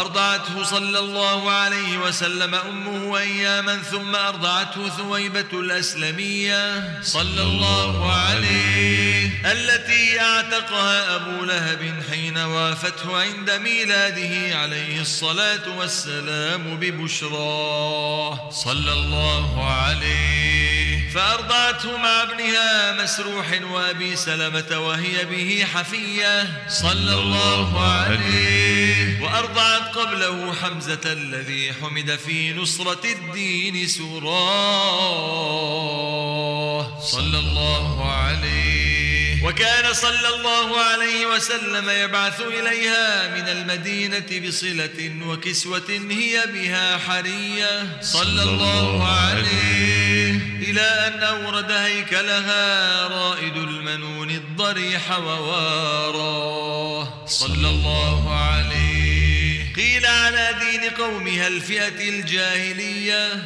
أرضعته صلى الله عليه وسلم أمه أياما ثم أرضعته ثويبة الأسلمية صلى الله عليه التي أعتقها أبو لهب حين وافته عند ميلاده عليه الصلاة والسلام ببشراه صلى الله عليه فأرضعته مع ابنها مسروح وأبي سلمة وهي به حفية. صلى الله عليه. وأرضعت قبله حمزة الذي حمد في نصرة الدين سراه. صلى الله عليه. وكان صلى الله عليه وسلم يبعث إليها من المدينة بصلة وكسوة هي بها حرية. صلى الله عليه. إلى أن أورد هيكلها رائد المنون الضريح وواراه صلى الله عليه. قيل على دين قومها الفئة الجاهلية.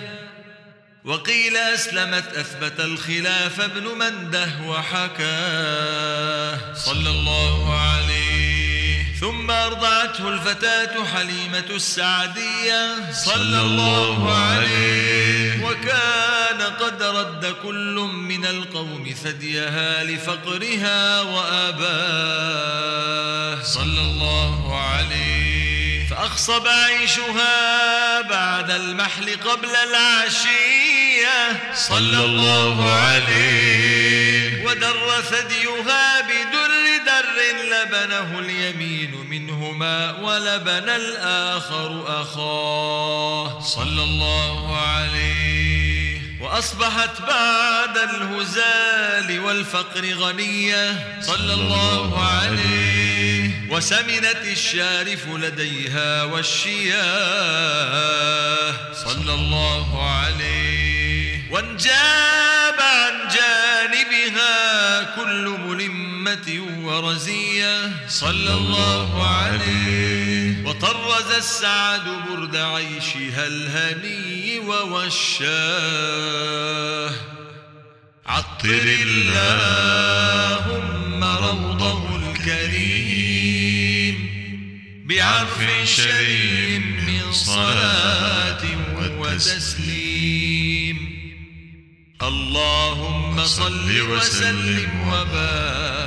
وقيل أسلمت أثبت الخلاف ابن منده وحكاه صلى الله عليه. ثم أرضعته الفتاة حليمة السعدية. صلى الله عليه. وكان قد رد كل من القوم ثديها لفقرها وآباه. صلى الله عليه. فأخصب عيشها بعد المحل قبل صلى الله عليه. ودر ثديها بدر در لبنه اليمين منهما ولبن الآخر أخاه. صلى الله عليه. وأصبحت بعد الهزال والفقر غنية. صلى الله عليه. وسمنت الشارف لديها والشياه. ورزية صلى الله عليه. وطرز السعد برد عيشها الهني ووشاه. عطر اللهم روضه الكريم بعرف شريف من صلاة وتسليم. اللهم صل وسلم وبارك